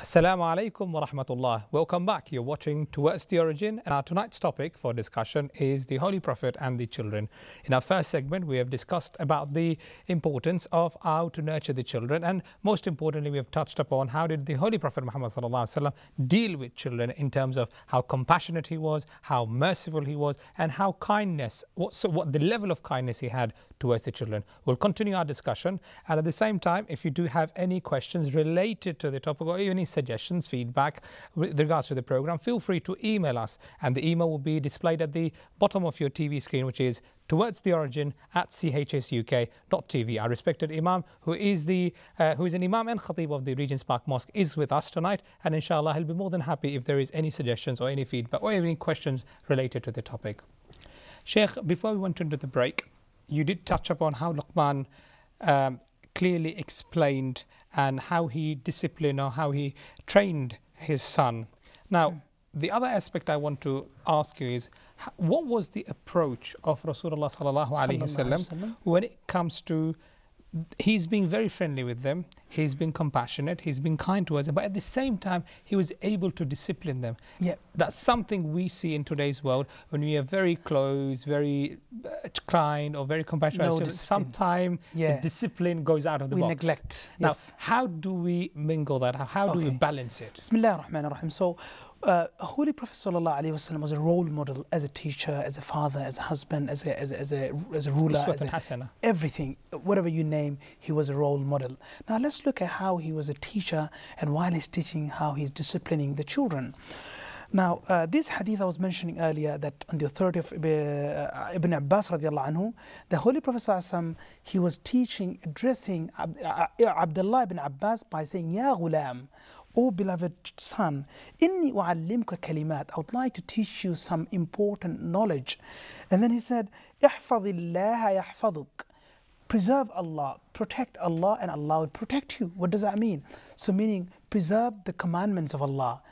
Assalamu alaikum wa rahmatullah. Welcome back. You're watching Towards the Origin, and our tonight's topic for discussion is the Holy Prophet and the children. In our first segment, we have discussed about the importance of how to nurture the children, and most importantly, we have touched upon how did the Holy Prophet Muhammad deal with children in terms of how compassionate he was, how merciful he was, and how kindness, what, so what the level of kindness he had towards the children. We'll continue our discussion, and at the same time, if you do have any questions related to the topic or any suggestions, feedback with regards to the program, feel free to email us. And the email will be displayed at the bottom of your TV screen, which is towards the origin at chsuk.tv. Our respected Imam, who is the uh, who is an Imam and Khatib of the Regent's Park Mosque, is with us tonight, and inshallah he'll be more than happy if there is any suggestions or any feedback or any questions related to the topic. Sheikh, before we went into the break, you did touch upon how Luqman um, clearly explained and how he disciplined or how he trained his son. Now, mm. the other aspect I want to ask you is what was the approach of Rasulullah sallallahu alaihi wasallam when it comes to he's being very friendly with them. He's been compassionate. He's been kind towards them. But at the same time, he was able to discipline them. Yeah, that's something we see in today's world when we are very close, very uh, kind, or very compassionate. No Sometimes yeah. the discipline goes out of the we box. We neglect. Now, yes. how do we mingle that? How, do okay. we balance it? Bismillah ar-Rahman ar-Rahim. So, uh, Holy Prophet ﷺ was a role model as a teacher, as a father, as a husband, as a, as a, as a, as a ruler, as a, everything, whatever you name, he was a role model. Now let's look at how he was a teacher and while he's teaching, how he's disciplining the children. Now, uh, this hadith I was mentioning earlier that on the authority of uh, Ibn Abbas radiallahu anhu, the Holy Prophet sallallahu he was teaching, addressing uh, Abdullah ibn Abbas by saying, Ya ghulam, O beloved son, inni u'allimka kalimat. I would like to teach you some important knowledge. And then he said, ihfadillah yahfaduk. Preserve Allah, protect Allah, and Allah will protect you. What does that mean? So, meaning preserve the commandments of Allah,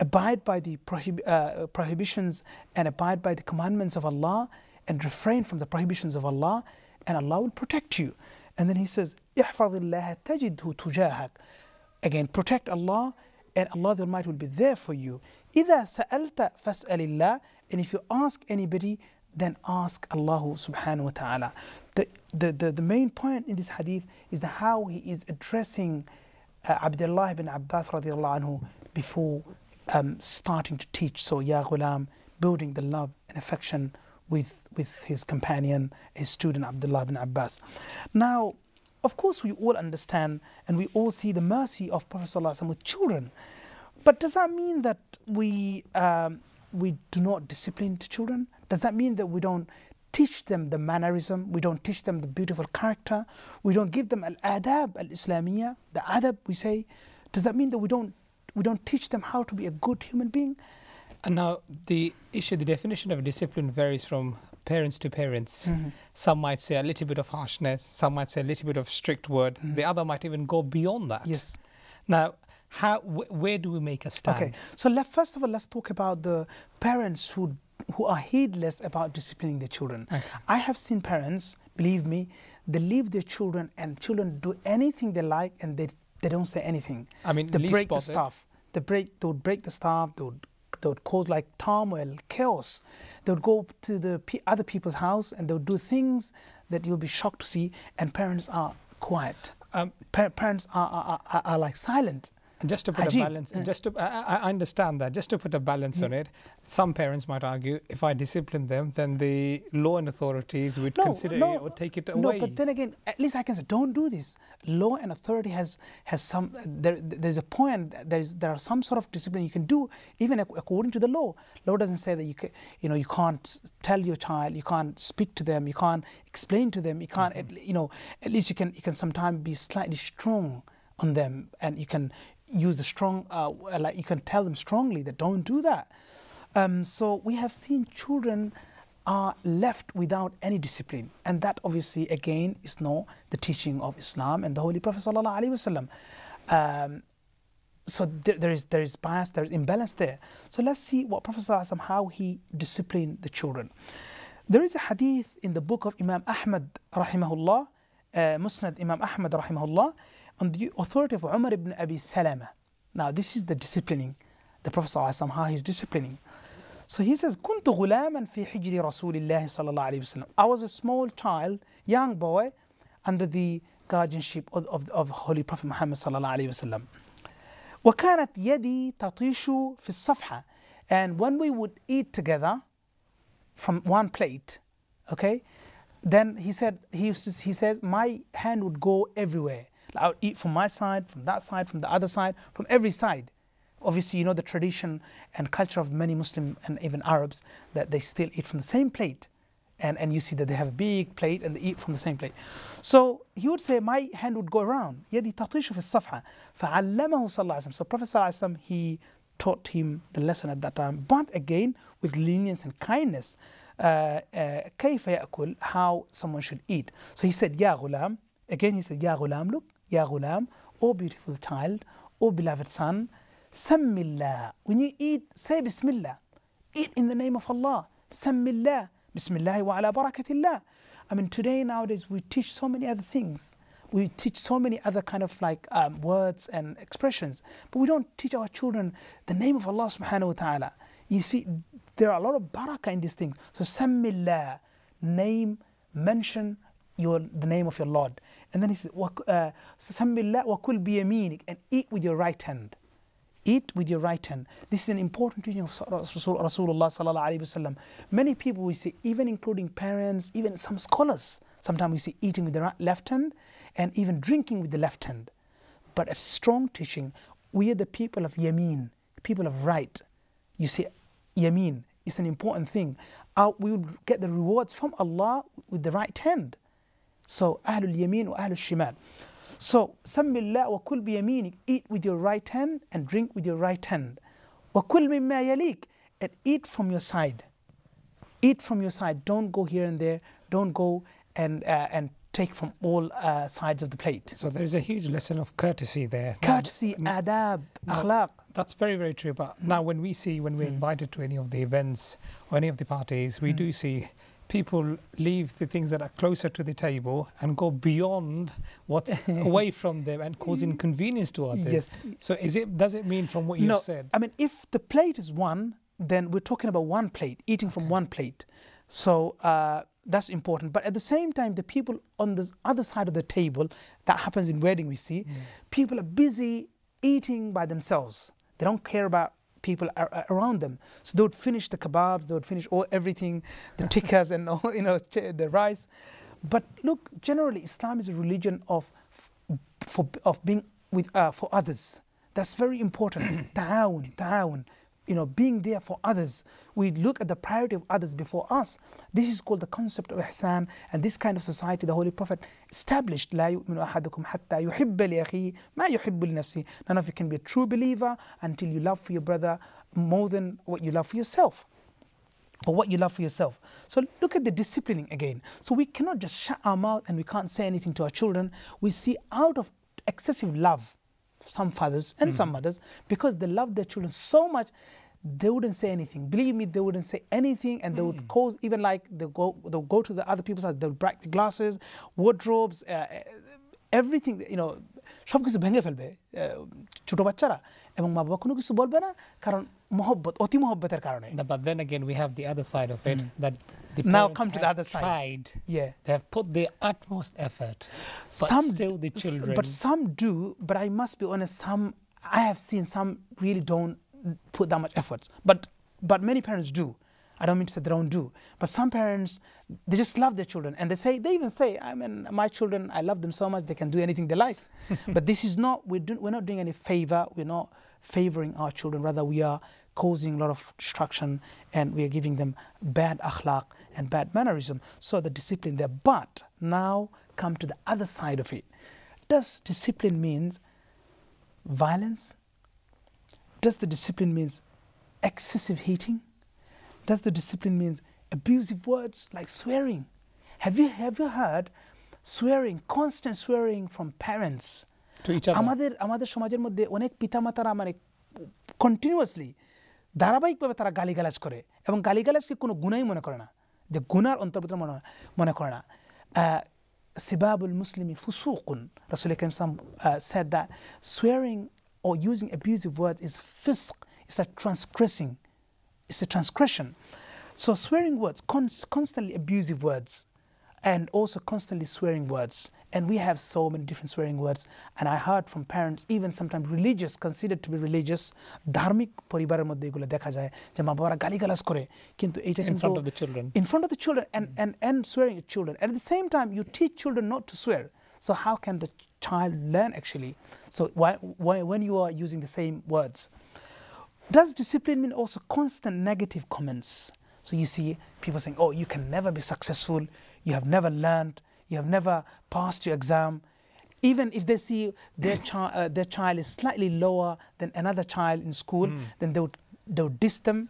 abide by the prohib uh, prohibitions, and abide by the commandments of Allah, and refrain from the prohibitions of Allah, and Allah will protect you. And then he says, ihfadillah tajidhu tujahak. Again, protect Allah and Allah the Almighty will be there for you. إِذَا سَأَلْتَ فَاسْأَلِ اللَّهِ And if you ask anybody, then ask Allah subhanahu wa ta'ala. The, the, the, the main point in this hadith is the how he is addressing uh, Abdullah ibn Abbas radiallahu anhu before um, starting to teach. So, Ya Ghulam, building the love and affection with, with his companion, his student Abdullah ibn Abbas. Now, of course, we all understand and we all see the mercy of Prophet ﷺ with children. But does that mean that we, um, we do not discipline the children? Does that mean that we don't teach them the mannerism? We don't teach them the beautiful character? We don't give them al-adab al-islamiyya, the adab we say? Does that mean that we don't, we don't teach them how to be a good human being? And now the issue, the definition of discipline varies from parents to parents. Mm -hmm. Some might say a little bit of harshness, some might say a little bit of strict word. Mm -hmm. The other might even go beyond that. Yes. Now, how, wh where do we make a stand? Okay, so let, first of all, let's talk about the parents who who are heedless about disciplining their children. Okay. I have seen parents, believe me, they leave their children and children do anything they like and they, they don't say anything. I mean, they break the stuff. They break, they would break the stuff, they would, they would cause like turmoil, chaos. They would go to the other people's house and they would do things that you'll be shocked to see, and parents are quiet. Um, pa parents are, are, are, are like silent. Just to put Ajib. a balance, uh, just to, I, I, understand that. Just to put a balance yeah. on it, some parents might argue if I discipline them, then the law and authorities would no, consider no, it or take it away. No, but then again, at least I can say, don't do this. Law and authority has has some. There, there's a point. There's there are some sort of discipline you can do, even according to the law. Law doesn't say that you can, you know you can't tell your child, you can't speak to them, you can't explain to them, you can't. Mm -hmm. You know, at least you can you can sometimes be slightly strong on them, and you can use the strong, uh, like you can tell them strongly that don't do that. Um, so we have seen children are left without any discipline, and that obviously again is not the teaching of Islam and the Holy Prophet sallallahu. Um, so there, there is there is bias, there is imbalance there. So let's see what Prophet sallallahu how he disciplined the children. There is a hadith in the book of Imam Ahmad rahimahullah, uh, Musnad Imam Ahmad rahimahullah on the authority of Umar ibn Abi Salama. Now, this is the disciplining. The Prophet ﷺ, how he's disciplining. So he says, كنت غلاما في حجر رسول الله صلى الله عليه وسلم. I was a small child, young boy, under the guardianship of, of, of Holy Prophet Muhammad صلى الله عليه وسلم. وكانت يدي تطيش في الصفحة. And when we would eat together from one plate, okay, then he said he used to, he says my hand would go everywhere. I would eat from my side, from that side, from the other side, from every side. Obviously, you know the tradition and culture of many Muslim and even Arabs that they still eat from the same plate. And, and you see that they have a big plate and they eat from the same plate. So he would say, my hand would go around. يدي تطيش في الصفحة. فعلمه صلى الله عليه وسلم. So Prophet صلى الله عليه وسلم, he taught him the lesson at that time. But again, with lenience and kindness. Uh, uh, كيف يأكل? How someone should eat. So he said, يا غلام. Again he said, يا غلام. Look, Ya Ghulam, O beautiful child, O beloved son, Sammillah. When you eat, say Bismillah. Eat in the name of Allah. Sammillah. Bismillah wa ala barakatillah. I mean, today nowadays we teach so many other things. We teach so many other kind of like um, words and expressions, but we don't teach our children the name of Allah subhanahu wa ta'ala. You see, there are a lot of barakah in these things. So, sammillah, name, mention your, the name of your Lord. And then he says, sammillah wa kul biyaminik, and eat with your right hand. Eat with your right hand. This is an important teaching of Rasulullah sallallahu wasallam. Many people we see, even including parents, even some scholars, sometimes we see eating with the right, left hand and even drinking with the left hand. But a strong teaching, we are the people of Yameen, people of right. You see, Yameen is an important thing. Uh, we will get the rewards from Allah with the right hand. So, Ahlul Yameen or Ahlul Shimal. So, Sammillah wa kul biyaminik, eat with your right hand and drink with your right hand. Wa kul mimma yalik, and eat from your side. Eat from your side. Don't go here and there. Don't go and, uh, and take from all uh, sides of the plate. So there's a huge lesson of courtesy there. Courtesy, now, adab, now, akhlaq. That's very, very true. But now when we see, when we're mm. invited to any of the events or any of the parties, we mm. do see people leave the things that are closer to the table and go beyond what's away from them and cause inconvenience to others. Yes. So is it does it mean from what you've said? I mean if the plate is one, then we're talking about one plate, eating okay. from one plate. So uh, that's important. But at the same time, the people on the other side of the table, that happens in wedding we see, mm. people are busy eating by themselves. They don't care about people around them. So they would finish the kebabs, they would finish all everything, the tikkas and all, you know, the rice. But look, generally, Islam is a religion of, for, of being with, uh, for others. That's very important. ta'awun, ta'awun you know, being there for others. We look at the priority of others before us. This is called the concept of ihsan, and this kind of society the Holy Prophet established. لا يؤمن أحدكم حتى يحب لأخيه ما يحب لنفسه. None of you can be a true believer until you love for your brother more than what you love for yourself. Or what you love for yourself. So look at the disciplining again. So we cannot just shut our mouth and we can't say anything to our children. We see out of excessive love some fathers and mm. some mothers because they love their children so much they wouldn't say anything. Believe me, they wouldn't say anything, and they mm. would cause even like they go they'll go to the other people's house. They'll break the glasses, wardrobes, uh, everything. You know, সব কিছু ভেঙে ফেলবে ছোট বাচ্চারা এবং মা বাবা কোনো কিছু বলবে না কারণ মহব্বত অতি মহব্বতের কারণে but then again we have the other side of it mm. that the now come to the other side tried, yeah they have put their utmost effort but some still the children but some do but i must be honest some i have seen some really don't put that much efforts but but many parents do I don't mean to say they don't do, but some parents they just love their children, and they say they even say, "I mean, my children, I love them so much they can do anything they like." but this is not we're do, we're not doing any favor. We're not favoring our children. Rather, we are causing a lot of destruction, and we are giving them bad akhlaq and bad mannerism. So the discipline there. But now come to the other side of it. Does discipline means violence? Does the discipline means excessive heating? Does the discipline mean abusive words like swearing? Have you ever heard swearing, constant swearing from parents? To each other. আমাদের আমাদের সমাজের মধ্যে অনেক পিতামাতারা মানে continuously ধারাবাহিকভাবে তারা গালিগালাজ করে এবং গালিগালাজকে কোনো গুণাই মনে করে না যে গুনার অন্তর্ভুক্ত মনে মনে করে না Sibabul Muslimi fusuqun. Rasul said that swearing or using abusive words is fisq. It's like transgressing. It's a transgression. So swearing words, constantly abusive words, and also constantly swearing words. And we have so many different swearing words. And I heard from parents, even sometimes religious, considered to be religious, ধার্মিক পরিবারের মধ্যে এগুলো দেখা যায় যে মা বাবারা গালিগালাজ করে কিন্তু এটা in front of the children in front of the children and and and swearing at children at the same time you teach children not to swear so how can the child learn actually so why, why when you are using the same words Does discipline mean also constant negative comments so you see people saying oh you can never be successful you have never learned, you have never passed your exam. Even if they see their, chi uh, their child is slightly lower than another child in school, mm. then they would, they would diss them.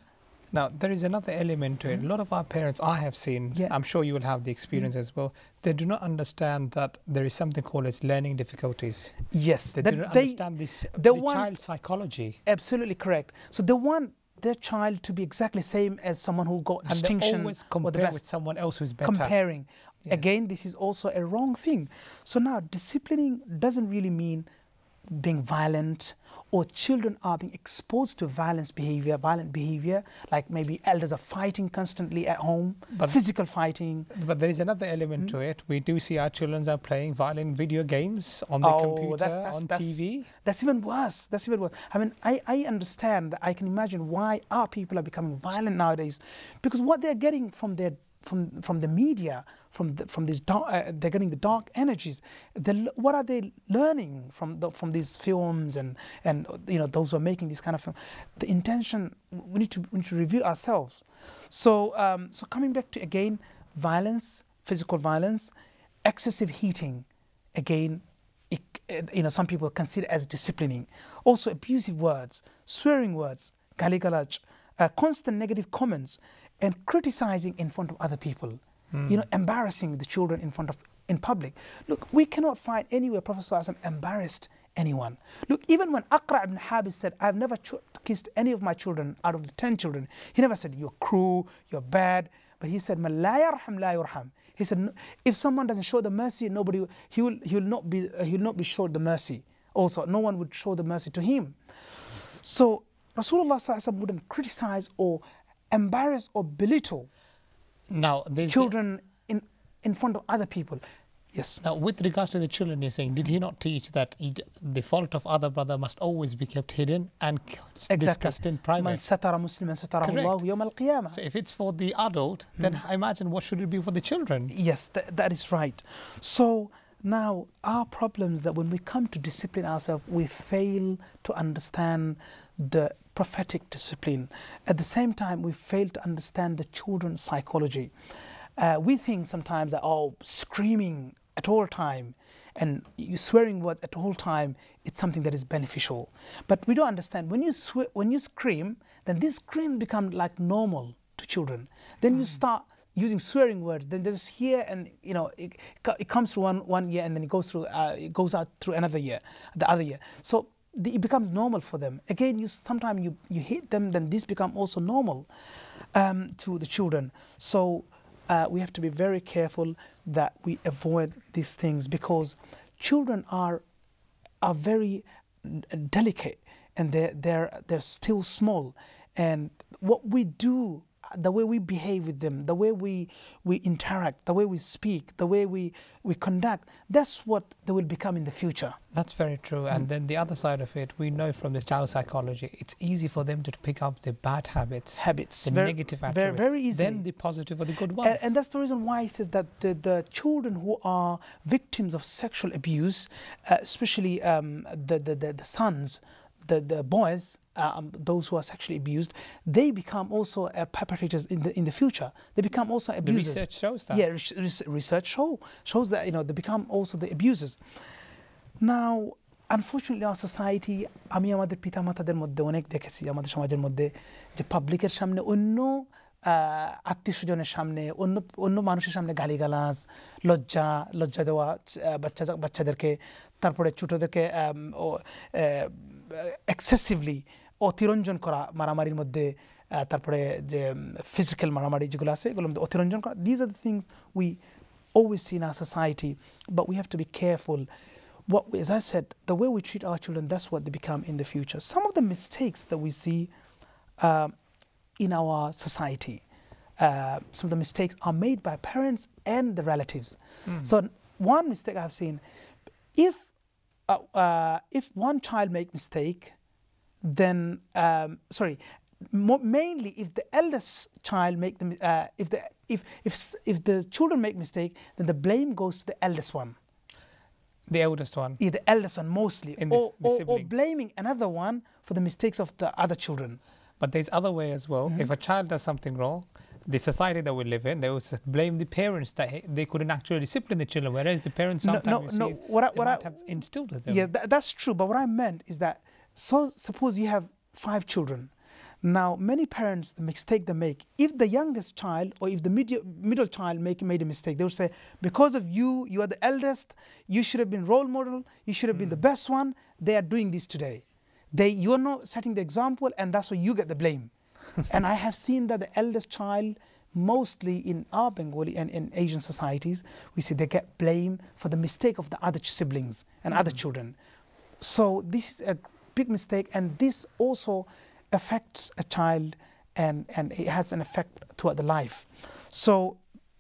Now, there is another element to it. Mm. A lot of our parents, I have seen, yeah. I'm sure you will have the experience mm. as well, they do not understand that there is something called as learning difficulties. Yes. They do not they, understand this, the want, child psychology. Absolutely correct. So they want their child to be exactly same as someone who got and distinction. always compare with someone else who's better. Comparing. Yeah. Again, this is also a wrong thing. So now disciplining doesn't really mean being violent or children are being exposed to violence behavior, violent behavior, like maybe elders are fighting constantly at home, but physical fighting. But there is another element mm -hmm. to it. We do see our children are playing violent video games on the oh, computer, that's, that's, on that's, TV. That's even worse. That's even worse. I mean, I, I understand, I can imagine why our people are becoming violent nowadays because what they're getting from their from from the media, from the, from these dark, uh, they're getting the dark energies. The, what are they learning from the, from these films and and you know those who are making these kind of films? The intention we need to we need to review ourselves. So um, so coming back to again violence, physical violence, excessive heating, again. It, you know, some people consider as disciplining. Also, abusive words, swearing words, galigalaj, uh, constant negative comments, and criticizing in front of other people, mm. you know, embarrassing the children in front of in public. Look, we cannot find anywhere Prophet ﷺ embarrassed anyone. Look, even when Aqra ibn Habis said, I've never kissed any of my children out of the 10 children, he never said, You're cruel, you're bad. But he said, Man la yarham la yurham. He said, if someone doesn't show the mercy, nobody, he will, he will not be, uh, he will not be shown the mercy. Also, no one would show the mercy to him. So Rasulullah Sallallahu Alaihi Wasallam wouldn't criticize or embarrass or belittle now children in in front of other people. Yes. Now with regards to the children you're saying did he not teach that he, the fault of other brother must always be kept hidden and exactly. discussed in private? So if it's for the adult then mm. I imagine what should it be for the children? Yes th that is right. So now our problems that when we come to discipline ourselves we fail to understand the prophetic discipline. At the same time, we fail to understand the children's psychology. Uh, we think sometimes that, oh, screaming at all time and you swearing words at all time, it's something that is beneficial. But we don't understand. When you, when you scream, then this scream becomes like normal to children. Then mm. you start using swearing words. Then there's here and, you know, it, it comes through one, one year and then it goes through, uh, it goes out through another year, the other year. So it becomes normal for them. Again, you sometimes you, you hit them, then this become also normal um, to the children. So uh, we have to be very careful that we avoid these things because children are are very delicate and they're they're they're still small, and what we do the way we behave with them, the way we, we interact, the way we speak, the way we, we conduct, that's what they will become in the future. That's very true. Mm. And then the other side of it, we know from this child psychology, it's easy for them to pick up the bad habits, habits, the very, negative attributes, very, very easy. then the positive or the good ones. And, and that's the reason why he says that the, the children who are victims of sexual abuse, uh, especially um, the, the, the, the sons, the, the boys, um, those who are sexually abused, they become also uh, perpetrators in the in the future. They become also abusers. The research shows that. Yeah, research show shows that you know they become also the abusers. Now, unfortunately, our society আমি আমাদের পিতামাতাদের মধ্যে অনেক দেখেছি আমাদের সমাজের মধ্যে যে পাবলিকের সামনে অন্য আত্মীয় স্বজনের সামনে অন্য অন্য মানুষের সামনে গালিগালাজ লজ্জা লজ্জা দেওয়া বাচ্চা বাচ্চাদেরকে তারপরে ছোটোদেরকে এক্সেসিভলি অতিরঞ্জন করা মারামারির মধ্যে তারপরে যে ফিজিক্যাল মারামারি যেগুলো আছে এগুলোর মধ্যে অতিরঞ্জন করা these are the things we always see in our society, but we have to be careful. what, as I said, the way we treat our children, that's what they become in the future. Some of the mistakes that we see uh, in our society, uh, some of the mistakes are made by parents and the relatives. Mm. So one mistake I've seen, if uh, uh if one child make mistake, then um, sorry, mainly if the eldest child make the uh, if the if if if the children make mistake, then the blame goes to the eldest one. The eldest one. Yeah, the eldest one mostly, the, or, the or, or, blaming another one for the mistakes of the other children. But there's other way as well. Mm -hmm. If a child does something wrong, the society that we live in, they will blame the parents that they couldn't actually discipline the children, whereas the parents sometimes no, no, no, what I, what I, have instilled with them. Yeah, that's true. But what I meant is that so suppose you have five children now, many parents, the mistake they make, if the youngest child or if the middle, middle child make, made a mistake, they will say, because of you, you are the eldest, you should have been role model, you should have mm. been the hmm. best one, they are doing this today. They, you're not setting the example and that's why you get the blame. and I have seen that the eldest child, mostly in our Bengali and in Asian societies, we see they get blame for the mistake of the other siblings and mm. other hmm. children. So this is a big mistake and this also affects a child and, and it has an effect throughout the life. So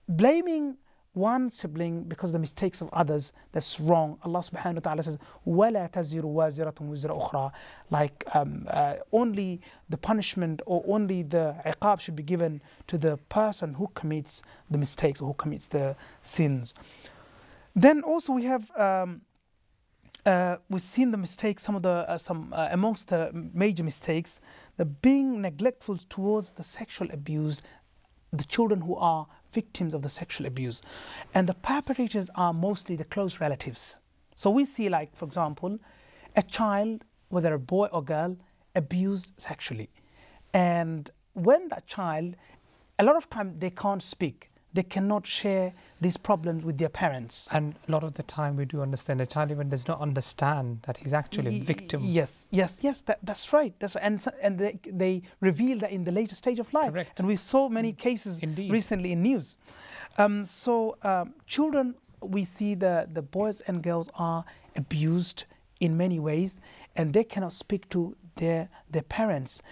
blaming one sibling because of the mistakes of others that's wrong. Allah subhanahu wa ta'ala says wala taziru waziratun wizra ukhra. Like um, uh, only the punishment or only the iqab should be given to the person who commits the mistakes or who commits the sins. Then also we have um, uh, we've seen the mistakes some of the uh, some uh, amongst the major mistakes the being neglectful towards the sexual abused the children who are victims of the sexual abuse. And the perpetrators are mostly the close relatives. So we see like, for example, a child, whether a boy or girl, abused sexually. And when that child, a lot of time they can't speak they cannot share these problems with their parents. And a lot of the time we do understand a child even does not understand that he's actually a victim. Yes, yes, yes, that, that's right. That's right. And, and they, they reveal that in the later stage of life. Correct. And we saw many cases Indeed. recently in news. Um, so um, children, we see the, the boys and girls are abused in many ways and they cannot speak to their, their parents.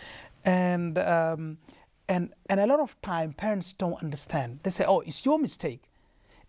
And um, and, and a lot of time, parents don't understand. They say, oh, it's your mistake.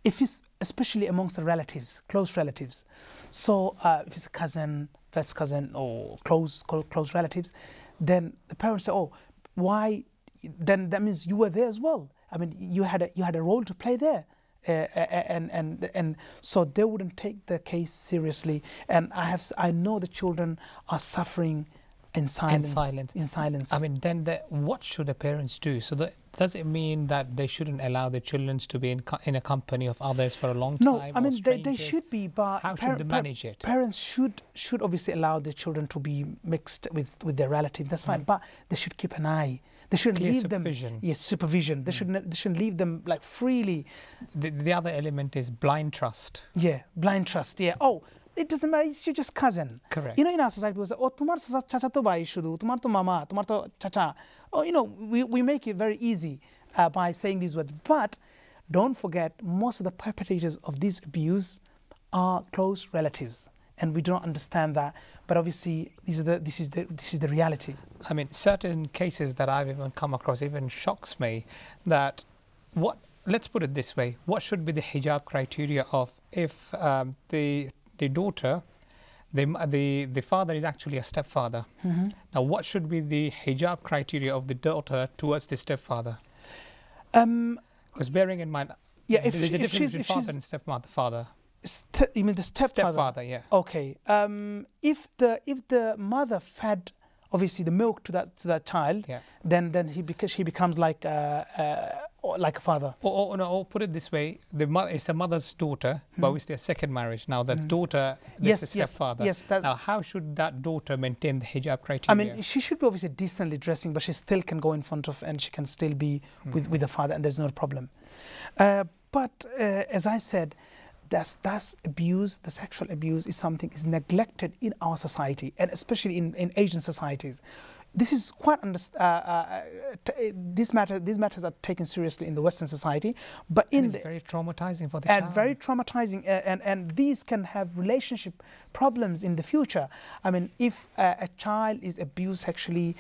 If it's, especially amongst the relatives, close relatives. So uh, if it's a cousin, first cousin, or close, close relatives, then the parents say, oh, why? Then that means you were there as well. I mean, you had a, you had a role to play there. Uh, and and and so they wouldn't take the case seriously. And I have I know the children are suffering in silence. In silence. In silence. I mean, then the, what should the parents do? So the, does it mean that they shouldn't allow their children to be in, in a company of others for a long no, time? No, I mean they, they should be, but how should they manage it? Parents should should obviously allow their children to be mixed with with their relatives. That's fine, mm. but they should keep an eye. They shouldn't Clear leave supervision. them. Yes, supervision. They mm. shouldn't. They shouldn't leave them like freely. The, the other element is blind trust. Yeah, blind trust. Yeah. Oh it doesn't matter, it's your just cousin. Correct. You know, in our society, people say, oh, tomar chacha to bhai shuru, tomar to mama, tomar to chacha. Oh, you know, we, we make it very easy uh, by saying these words. But don't forget, most of the perpetrators of this abuse are close relatives. And we don't understand that. But obviously, these are the, this, is the, this is the reality. I mean, certain cases that I've even come across even shocks me that what, let's put it this way, what should be the hijab criteria of if um, the the daughter, the, the, the father is actually a stepfather. Mm -hmm. Now, what should be the hijab criteria of the daughter towards the stepfather? Um, because bearing in mind, yeah, if there's a difference between father and stepmother. Father. you mean the stepfather? Stepfather, yeah. Okay. Um, if the if the mother fed obviously the milk to that to that child, yeah. then then he because he becomes like uh, uh, like a father. Or, or, no, or put it this way: the mother is a mother's daughter, mm. but obviously a second marriage. Now that mm. daughter, yes, a stepfather. Yes, yes. now how should that daughter maintain the hijab criteria? I mean, she should be obviously decently dressing, but she still can go in front of and she can still be mm. with with the father, and there's no problem. Uh, but uh, as I said that's, that's abuse, the sexual abuse is something is neglected in our society and especially in, in Asian societies. This is quite uh, uh, this matter these matters are taken seriously in the Western society, but in it's very traumatizing for the and child. very traumatizing, uh, and and these can have relationship problems in the future. I mean, if uh, a child is abused sexually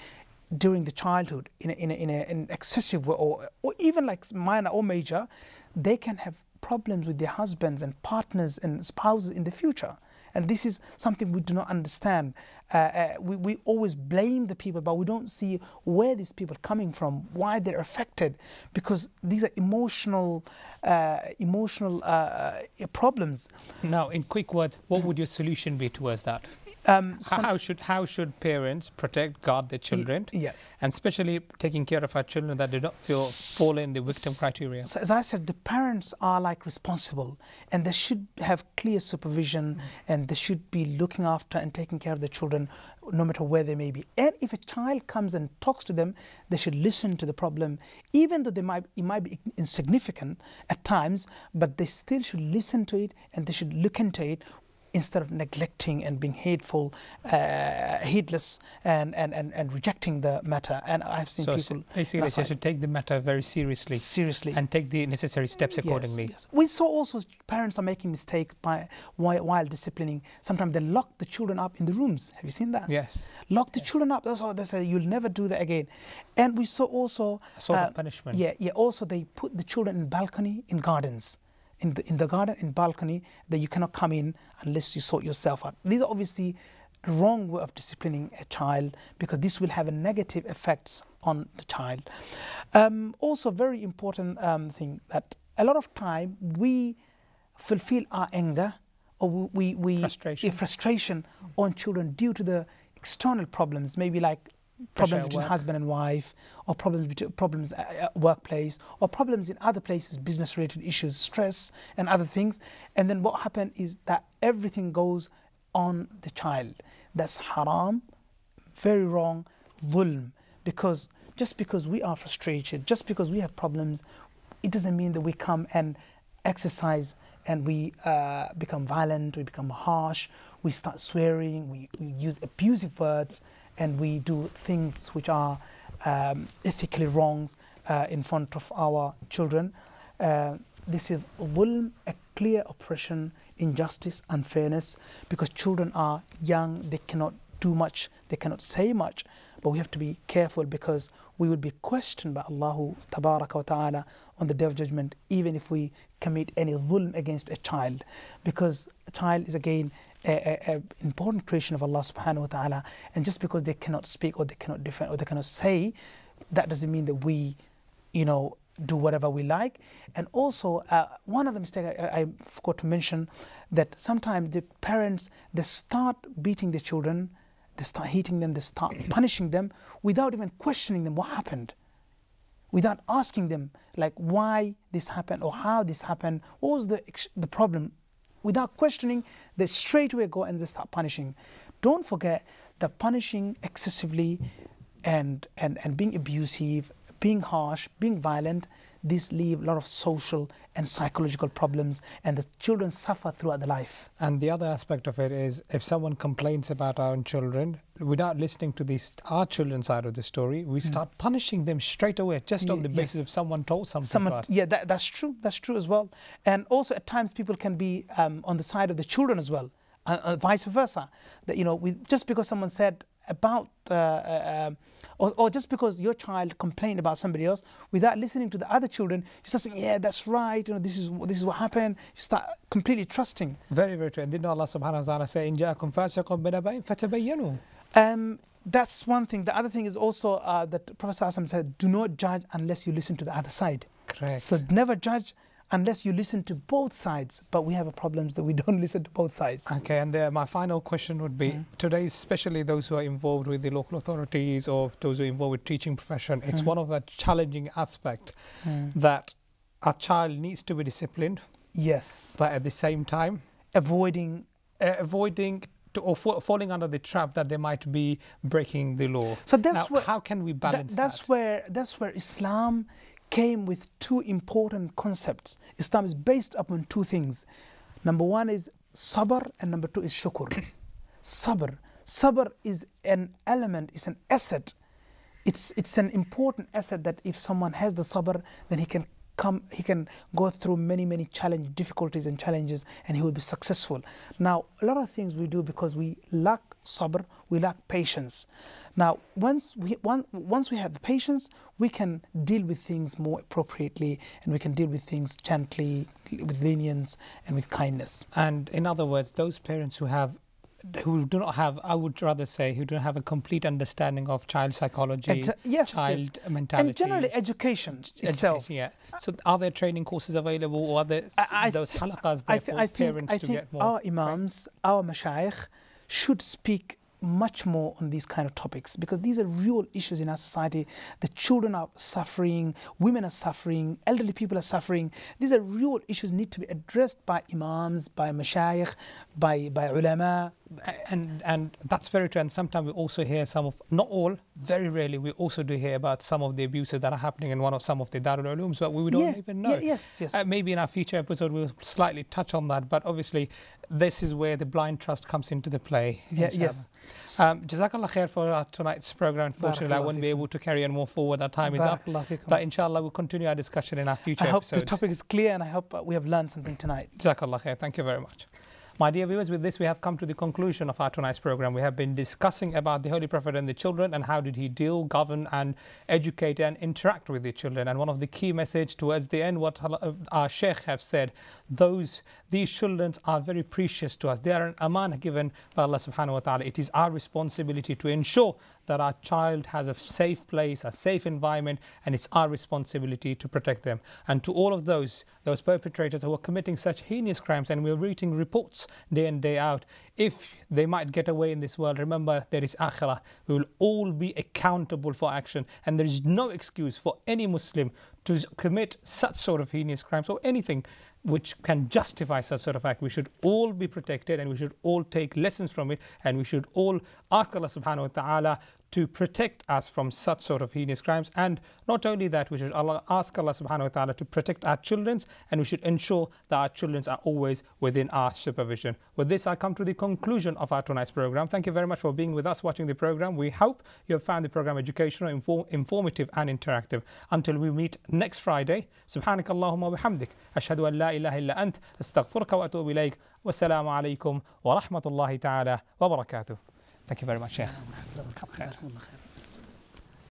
during the childhood in a, in, a, in, a, in excessive way, or, or even like minor or major, they can have problems with their husbands and partners and spouses in the future. And this is something we do not understand. Uh, uh, we, we always blame the people, but we don't see where these people are coming from, why they're affected, because these are emotional, uh, emotional uh, problems. Now, in quick words, what would your solution be towards that? Um, how should how should parents protect guard their children? Yeah. and especially taking care of our children that do not feel fall in the victim criteria. So as I said, the parents are like responsible, and they should have clear supervision, mm. and they should be looking after and taking care of the children, no matter where they may be. And if a child comes and talks to them, they should listen to the problem, even though they might it might be insignificant at times, but they still should listen to it and they should look into it instead of neglecting and being hateful, uh, heedless, and, and, and, and rejecting the matter. And I've seen so people. Basically, they should take the matter very seriously. Seriously. And take the necessary steps accordingly. Yes, yes. We saw also parents are making mistakes by while, while, disciplining. Sometimes they lock the children up in the rooms. Have you seen that? Yes. Lock the yes. children up. That's all they say. You'll never do that again. And we saw also. A sort uh, of punishment. Yeah, yeah. Also, they put the children in balcony in gardens in the in the garden in balcony that you cannot come in unless you sort yourself out. These are obviously wrong way of disciplining a child because this will have a negative effects on the child. Um, also, very important um, thing that a lot of time we fulfill our anger or we, we frustration. frustration on children due to the external problems, maybe like problems between husband and wife, or problems problems at workplace, or problems in other places, business-related issues, stress, and other things. And then what happened is that everything goes on the child. That's haram, very wrong, dhulm. Because just because we are frustrated, just because we have problems, it doesn't mean that we come and exercise and we uh, become violent, we become harsh, we start swearing, we, we use abusive words and we do things which are um, ethically wrong uh, in front of our children. Uh, this is will a clear oppression, injustice, unfairness, because children are young, they cannot do much, they cannot say much, but we have to be careful because we will be questioned by Allah ta'ala on the day of judgment, even if we commit any dhulm against a child, because a child is again an important creation of Allah subhanahu wa ta'ala. And just because they cannot speak or they cannot defend or they cannot say, that doesn't mean that we, you know, do whatever we like. And also, uh, one of the mistakes I, I, forgot to mention that sometimes the parents they start beating the children, they start hitting them, they start punishing them without even questioning them what happened, without asking them like why this happened or how this happened, what was the the problem without questioning, they straight away go and they start punishing. Don't forget that punishing excessively and, and, and being abusive, being harsh, being violent, these leave a lot of social and psychological problems and the children suffer throughout the life. And the other aspect of it is if someone complains about our own children, without listening to this, our children's side of the story, we mm. start punishing them straight away just on the yes. basis of someone told something someone, to us. Yeah, that, that's true. That's true as well. And also at times people can be um, on the side of the children as well. Uh, uh, vice versa. That you know, we, just because someone said about uh, uh, um, or, or, just because your child complained about somebody else without listening to the other children you start saying yeah that's right you know this is this is what happened you start completely trusting very very true and didn't Allah subhanahu wa ta'ala say in ja'akum fasiqun binaba'in fatabayyanu um, that's one thing. The other thing is also uh, that Prophet said, do not judge unless you listen to the other side. Correct. So never judge unless you listen to both sides. But we have a problem that we don't listen to both sides. Okay, and uh, my final question would be mm. today, especially those who are involved with the local authorities or those who are involved with teaching profession, it's mm. one of the challenging aspect mm. that a child needs to be disciplined. Yes. But at the same time, avoiding uh, avoiding to, or falling under the trap that they might be breaking the law. So that's now, where, how can we balance that? That's that? where that's where Islam came with two important concepts. Islam is based upon two things. Number one is sabr, and number two is shukr. sabr. Sabr is an element, it's an asset it's, it's an important asset that if someone has the sabr, then he can come he can go through many many challenge difficulties and challenges and he will be successful. Now a lot of things we do because we lack sabr we lack patience. Now once we one, once we have the patience we can deal with things more appropriately and we can deal with things gently with lenience and with kindness. And in other words those parents who have who do not have, I would rather say, who don't have a complete understanding of child psychology, Exa yes, child yes. mentality, and generally education, education itself. Yeah. So, are there training courses available, or are there I, those halaqas there for parents I to think get more? Our imams, our mashayikh, should speak much more on these kind of topics because these are real issues in our society. The children are suffering, women are suffering, elderly people are suffering. These are real issues need to be addressed by imams, by mashayikh, by, by ulama, and and that's very true. And sometimes we also hear some of, not all, very rarely, we also do hear about some of the abuses that are happening in one of some of the Darul Ulooms, but we don't yeah, even know. Yeah, yes, yes. Uh, maybe in our future episode we'll slightly touch on that, but obviously this is where the blind trust comes into the play. Yeah, yes. Um, Jazakallah khair for tonight's program. Unfortunately, I won't be able to carry on more forward. Our time is up. But inshallah, we'll continue our discussion in our future I hope episodes. the topic is clear and I hope we have learned something tonight. Jazakallah khair. Thank you very much. My dear viewers, with this we have come to the conclusion of our tonight's program. We have been discussing about the Holy Prophet and the children and how did he deal, govern and educate and interact with the children. And one of the key message towards the end, what uh, our Sheikh have said, those, these children are very precious to us. They are an amanah given by Allah subhanahu wa ta'ala. It is our responsibility to ensure that our child has a safe place, a safe environment, and it's our responsibility to protect them. And to all of those, those perpetrators who are committing such heinous crimes, and we're reading reports day in, day out, if they might get away in this world, remember there is akhirah. We will all be accountable for action, and there is no excuse for any Muslim to commit such sort of heinous crimes or anything which can justify such sort of act. We should all be protected and we should all take lessons from it and we should all ask Allah subhanahu wa ta'ala to protect us from such sort of heinous crimes. And not only that, we should ask Allah subhanahu wa ta'ala to protect our children and we should ensure that our children are always within our supervision. With this, I come to the conclusion of our tonight's program. Thank you very much for being with us watching the program. We hope you have found the program educational, inform informative and interactive. Until we meet next Friday, سبحانك اللهم وبحمدك أشهد أن لا إله إلا أنت أستغفرك وأتوب إليك والسلام عليكم ورحمة الله تعالى وبركاته Thank you very much, Sheikh.